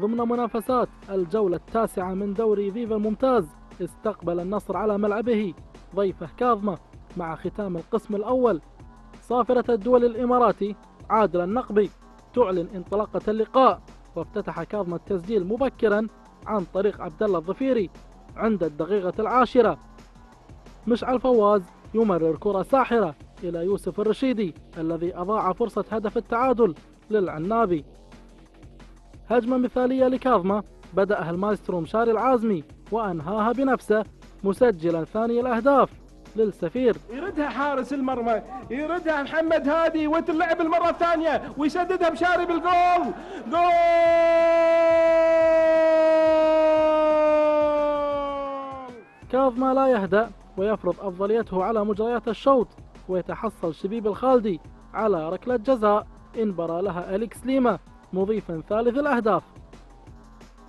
ضمن منافسات الجولة التاسعة من دوري فيفا الممتاز استقبل النصر على ملعبه ضيفه كاظمة مع ختام القسم الأول. صافرة الدول الإماراتي عادل النقبي تعلن انطلاقة اللقاء وافتتح كاظمة التسجيل مبكرا عن طريق عبد الله الظفيري عند الدقيقة العاشرة. مشعل فواز يمرر كرة ساحرة إلى يوسف الرشيدي الذي أضاع فرصة هدف التعادل للعنابي. هجمة مثالية لكاظمة بدأها المايسترو مشاري العازمي وأنهاها بنفسه مسجلا ثاني الأهداف للسفير. يردها حارس المرمى يردها محمد هادي وتلعب المرة الثانية ويسددها مشاري بالجول. جول! كاظمة لا يهدأ ويفرض أفضليته على مجريات الشوط ويتحصل شبيب الخالدي على ركلة جزاء. انبرى لها أليكس ليما. مضيفا ثالث الأهداف.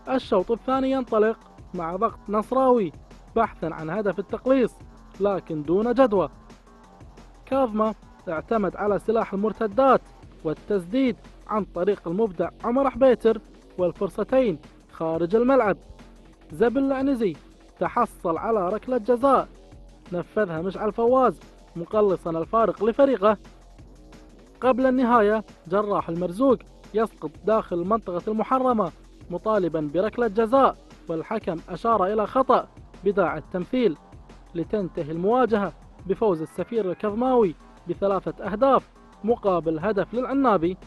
الشوط الثاني ينطلق مع ضغط نصراوي بحثا عن هدف التقليص لكن دون جدوى. كاظمة اعتمد على سلاح المرتدات والتسديد عن طريق المبدع عمر حبيتر والفرصتين خارج الملعب. زبل العنزي تحصل على ركلة جزاء. نفذها مشعل فواز مقلصا الفارق لفريقه. قبل النهاية جراح المرزوق يسقط داخل المنطقة المحرمة مطالبا بركلة جزاء والحكم أشار إلى خطأ بداع التمثيل لتنتهي المواجهة بفوز السفير الكظماوي بثلاثة أهداف مقابل هدف للعنابي.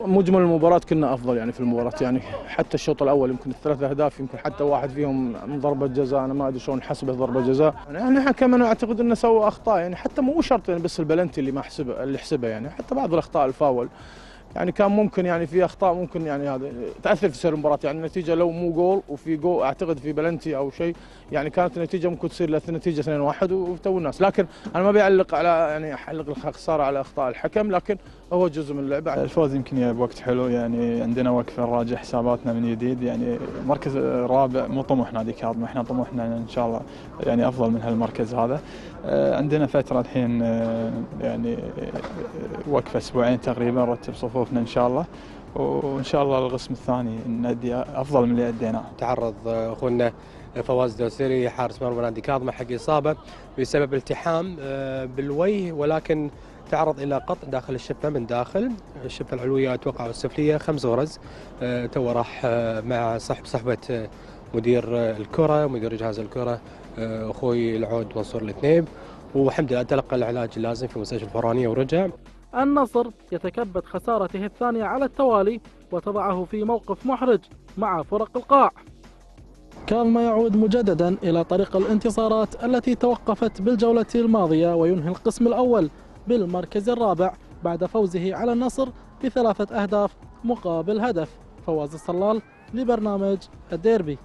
مجمل المباراة كنا أفضل يعني في المباراة يعني حتى الشوط الأول يمكن الثلاث أهداف يمكن حتى واحد فيهم من ضربة جزاء أنا ما أدري شلون حسبه ضربة جزاء. يعني الحكم أنا اعتقد أنه سوى أخطاء يعني حتى مو شرط يعني بس البلنتي اللي ما حسبه اللي حسبه يعني حتى بعض الأخطاء الفاول. يعني كان ممكن يعني في أخطاء ممكن يعني هذا تأثر في سير المباراة. يعني النتيجة لو مو جول وفي جول أعتقد في بلنتي أو شيء يعني كانت النتيجة ممكن تصير النتيجه 2-1 وتو الناس. لكن أنا ما بيعلق على يعني اعلق الخسارة على أخطاء الحكم لكن هو جزء من اللعبه الفوز يمكن يا بوقت حلو يعني عندنا وقفه نراجع حساباتنا من جديد. يعني مركز رابع مو طموح نادي كاظم إحنا طموحنا إن شاء الله يعني أفضل من هالمركز هذا. آه، عندنا فترة الحين آه، يعني آه، وقفه أسبوعين تقريبا نرتب صفوفنا إن شاء الله. وإن شاء الله القسم الثاني نأدي أفضل من اللي أديناه. تعرض أخونا فواز دوسري حارس مرمى نادي كاظمه حق إصابة بسبب التحام آه، بالوجه ولكن تعرض إلى قطع داخل الشفه من داخل. الشفه العلوية أتوقع والسفلية خمس غرز آه، تو راح آه، مع صاحب صحبه مدير الكرة مدير جهاز الكرة أخوي العود منصور الثنيب والحمد لله تلقى العلاج اللازم في مستشفى الفرانية ورجع. النصر يتكبد خسارته الثانية على التوالي وتضعه في موقف محرج مع فرق القاع. كاظمة يعود مجددا إلى طريق الانتصارات التي توقفت بالجولة الماضية وينهي القسم الأول بالمركز الرابع بعد فوزه على النصر بثلاثة أهداف مقابل هدف. فواز الصلال لبرنامج الديربي.